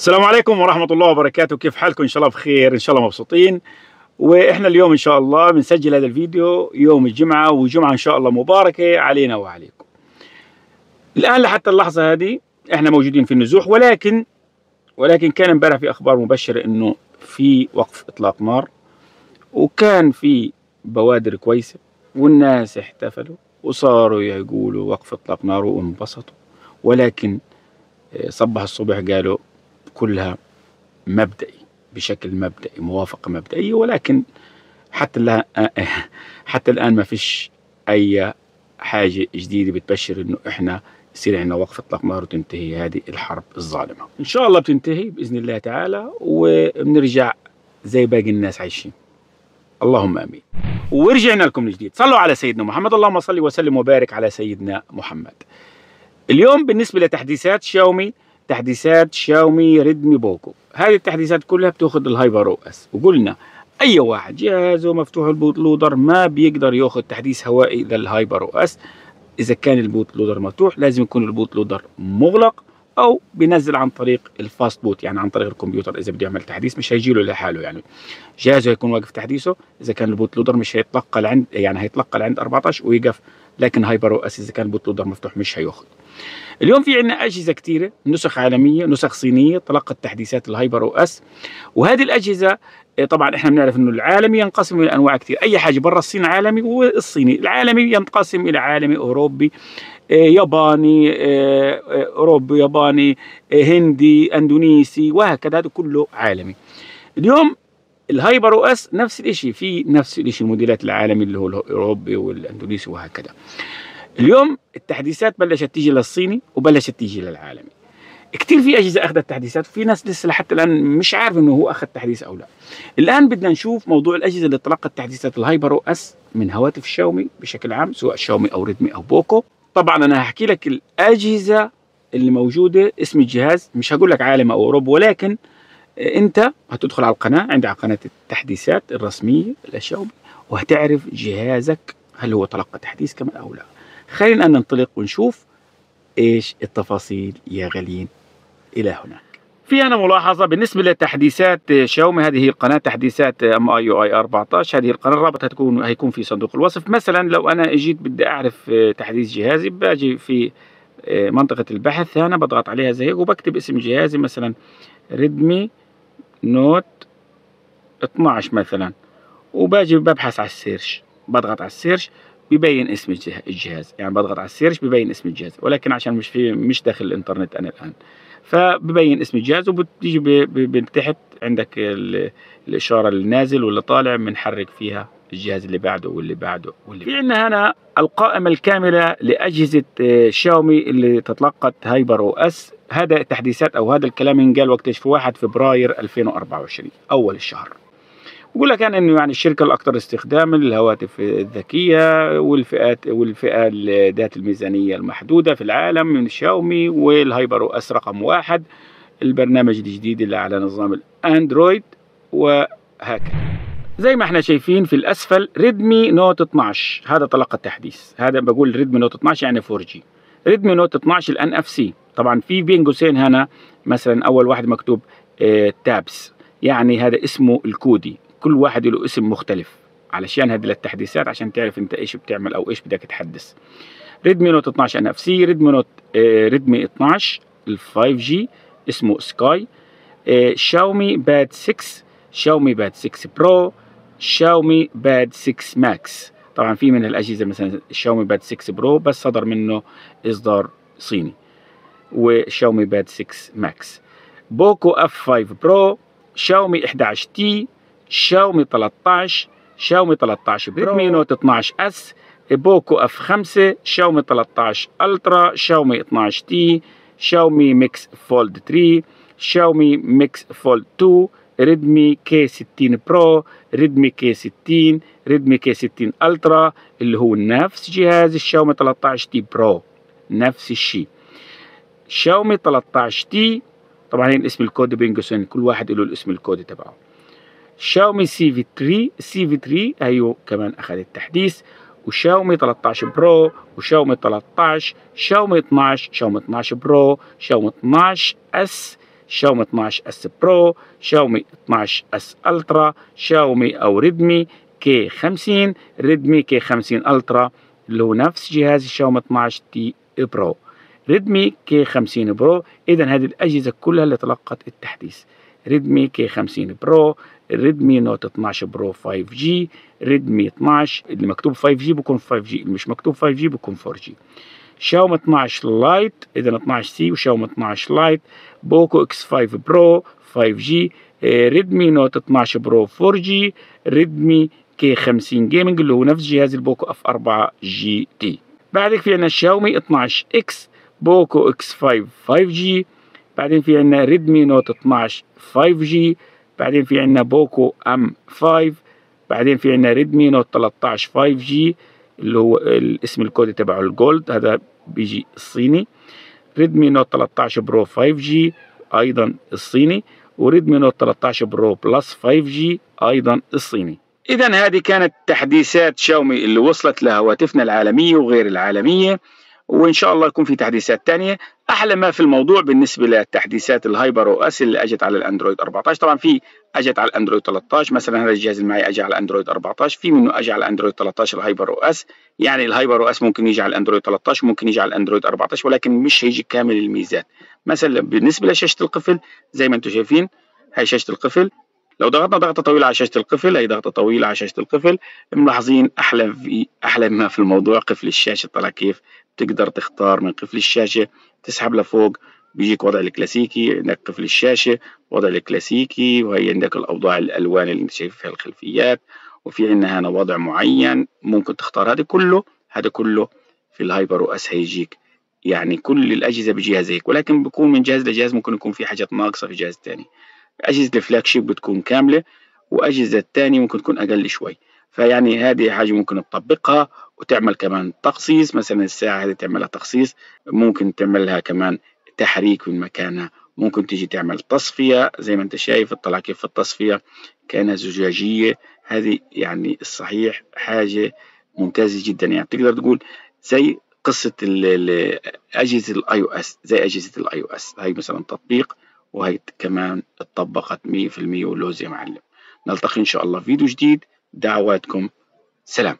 السلام عليكم ورحمة الله وبركاته. كيف حالكم؟ إن شاء الله بخير إن شاء الله مبسوطين. وإحنا اليوم إن شاء الله بنسجل هذا الفيديو يوم الجمعة وجمعة إن شاء الله مباركة علينا وعليكم. الآن لحتى اللحظة هذه إحنا موجودين في النزوح ولكن ولكن كان إمبارح في أخبار مبشرة إنه في وقف إطلاق نار وكان في بوادر كويسة والناس احتفلوا وصاروا يقولوا وقف إطلاق نار وانبسطوا. ولكن صبح الصبح قالوا كلها مبدئي بشكل مبدئي موافقة مبدئية ولكن حتى الآن حتى الآن ما فيش أي حاجة جديدة بتبشر إنه إحنا يصير عندنا وقف إطلاق نار وتنتهي هذه الحرب الظالمة. إن شاء الله بتنتهي بإذن الله تعالى وبنرجع زي باقي الناس عايشين. اللهم آمين. ورجعنا لكم من جديد صلوا على سيدنا محمد. اللهم صل وسلم وبارك على سيدنا محمد. اليوم بالنسبة لتحديثات شاومي تحديثات شاومي Redmi Poco. هذه التحديثات كلها بتأخذ ال HyperOS. وقلنا أي واحد جهازه مفتوح ال bootloader ما بيقدر يأخذ تحديث هوائي لل HyperOS. إذا كان ال bootloader مفتوح لازم يكون ال bootloader مغلق أو بينزل عن طريق ال fastboot يعني عن طريق الكمبيوتر. إذا بده يعمل تحديث مش هيجي له لحاله يعني. جهازه هيكون واقف تحديثه. إذا كان ال bootloader مش هيتلقى لعند يعني هيتلقى لعند 14 ويقف لكن HyperOS إذا كان ال bootloader مفتوح مش هياخذ اليوم في عندنا أجهزة كثيره نسخ عالمية نسخ صينية تلقت تحديثات ال HyperOS. وهذه الأجهزة طبعا إحنا بنعرف إنه العالمي ينقسم إلى أنواع كثير أي حاجة برا الصين عالمي والصيني. العالمي ينقسم إلى عالمي أوروبي ياباني أوروبي ياباني هندي إندونيسي وهكذا. هذا كله عالمي. اليوم ال HyperOS نفس الشيء في نفس الشيء الموديلات العالمي اللي هو الأوروبي والأندونيسي وهكذا. اليوم التحديثات بلشت تيجي للصيني وبلشت تيجي للعالمي. كثير في أجهزة أخذت تحديثات وفي ناس لسه لحتى الآن مش عارف إنه هو أخذ تحديث أو لا. الآن بدنا نشوف موضوع الأجهزة اللي تلقت تحديثات ال HyperOS من هواتف شاومي بشكل عام سواء شاومي أو Redmi أو Poco. طبعا أنا هحكي لك الأجهزة اللي موجودة اسم الجهاز مش هقول لك عالم أو اوروبا ولكن انت هتدخل على القناة على قناة التحديثات الرسمية لشاومي وهتعرف جهازك هل هو تلقى تحديث كمان أو لا. خلينا ننطلق ونشوف إيش التفاصيل يا غاليين إلى هناك. في هنا ملاحظة بالنسبة لتحديثات شاومي هذه القناة تحديثات أم آي يو آي 14 هذه القناة الرابط هتكون هيكون في صندوق الوصف. مثلا لو أنا أجيت بدي أعرف تحديث جهازي باجي في منطقة البحث. هنا بضغط عليها زي هيك وبكتب اسم جهازي مثلا ريدمي Note 12 مثلا. وباجي ببحث على ال search. بضغط على ال search ببين اسم الجهاز. يعني بضغط على ال search ببين اسم الجهاز. ولكن عشان مش في مش داخل الإنترنت أنا الآن. فببين اسم الجهاز وبتيجي من تحت عندك الإشارة اللي نازل واللي طالع بنحرك فيها الجهاز اللي بعده واللي بعده واللي في عندنا هنا القائمة الكاملة لأجهزة شاومي اللي تتلقت HyperOS هذا تحديثات أو هذا الكلام ينقال وقت في 1 فبراير 2024 أول الشهر. بقول لك يعني إنه يعني الشركة الأكثر استخداما للهواتف الذكية والفئات والفئه ذات الميزانية المحدودة في العالم من شاومي وال HyperOS رقم واحد البرنامج الجديد اللي على نظام الأندرويد وهكذا. زي ما إحنا شايفين في الأسفل Redmi Note 12 هذا تلقى التحديث. هذا بقول Redmi Note 12 يعني 4G Redmi Note 12 ال NFC طبعا في بين قوسين هنا. مثلا أول واحد مكتوب آه Tapas يعني هذا اسمه الكودي. كل واحد له اسم مختلف. علشان هذه التحديثات عشان تعرف أنت إيش بتعمل أو إيش بدك تحدث. Redmi Note 12 NFC Redmi Note Redmi 12 ال 5G اسمه Sky شاومي Pad 6 شاومي Pad 6 Pro شاومي Pad 6 Max طبعا في من الأجهزة مثلا شاومي Pad 6 Pro بس صدر منه إصدار صيني وشاومي Pad 6 Max Poco F5 Pro شاومي 11T شاومي 13 شاومي 13 Pro Redmi Note 12S Poco F5 شاومي 13 Ultra شاومي 12T شاومي Mix Fold 3 شاومي Mix Fold 2 Redmi K60 Pro Redmi K60 Redmi K60 Ultra اللي هو نفس جهاز الشاومي 13T Pro نفس الشيء شاومي 13T طبعا الاسم الكودي بين قوسين كل واحد له الاسم الكودي تبعه. شاومي Civi 3 Civi 3 أيوه كمان أخذ التحديث. وشاومي 13 Pro وشاومي 13 شاومي 12 شاومي 12 Pro شاومي 12S شاومي 12S Pro شاومي 12S Ultra شاومي أو Redmi K 50 Redmi K 50 Ultra اللي هو نفس جهاز الشاومي 12 T Pro Redmi K 50 Pro اذا هذه الأجهزة كلها اللي تلقت التحديث. Redmi K 50 Pro Redmi Note 12 Pro 5 G Redmi 12 اللي مكتوب 5 G بيكون 5 G اللي مش مكتوب 5 G بيكون 4 G Xiaomi 12 Lite اذا 12 C و Xiaomi 12 Lite Poco X 5 Pro 5 G Redmi Note 12 Pro 4 G Redmi K 50 Gaming اللي هو نفس جهاز ال Poco F 4 GT بعدك في عندنا شاومي 12 X Poco X 5 5 G بعدين في عندنا Redmi Note 12 5 G بعدين في عندنا Poco M 5 بعدين في عندنا Redmi Note 13 5 G اللي هو الاسم الكودي تبعه ال gold هذا بيجي الصيني. Redmi Note 13 Pro 5 G أيضا الصيني و Redmi Note 13 Pro Plus 5 G أيضا الصيني. اذا هذه كانت تحديثات شاومي اللي وصلت لهواتفنا العالمية وغير العالمية وإن شاء الله يكون في تحديثات ثانية أحلى ما في الموضوع بالنسبة للتحديثات ال HyperOS اللي أجت على الأندرويد 14 طبعا في أجت على الأندرويد 13 مثلا هذا الجهاز اللي معي اجى على الأندرويد 14 في منه اجى على الأندرويد 13 ال HyperOS يعني ال HyperOS ممكن يجي على الأندرويد 13 ممكن يجي على الأندرويد 14 ولكن مش هيجي كامل الميزات. مثلا بالنسبة لشاشة القفل زي ما أنتم شايفين هاي شاشة القفل. لو ضغطنا ضغطة طويلة على شاشة القفل هي ضغطة طويلة على شاشة القفل ملاحظين أحلى في أحلى ما في الموضوع قفل الشاشة. طلع كيف؟ تقدر تختار من قفل الشاشة تسحب لفوق بيجيك وضع الكلاسيكي عندك قفل الشاشة وضع الكلاسيكي وهي عندك الأوضاع الألوان اللي أنت شايف فيها الخلفيات وفي عندنا هنا وضع معين ممكن تختار. هذا كله هذا كله في ال HyperOS هيجيك. يعني كل الأجهزة بيجيها زيك ولكن بيكون من جهاز لجهاز ممكن يكون في حاجات ناقصة في جهاز تاني. أجهزة ال flagship بتكون كاملة وأجهزة التانية ممكن تكون أقل شوي. فيعني هذه حاجة ممكن تطبقها وتعمل كمان تخصيص مثلا الساعة هذه تعملها تخصيص ممكن تعملها كمان تحريك من مكانها ممكن تيجي تعمل تصفية زي ما انت شايف اطلع كيف التصفية. كأنها زجاجية. هذه يعني الصحيح حاجة ممتازة جدا. يعني تقدر تقول زي قصة أجهزة ال iOS زي أجهزة ال iOS هاي مثلا تطبيق وهي كمان اتطبقت 100% ولوز يا معلم. نلتقي إن شاء الله في فيديو جديد. دعواتكم. سلام.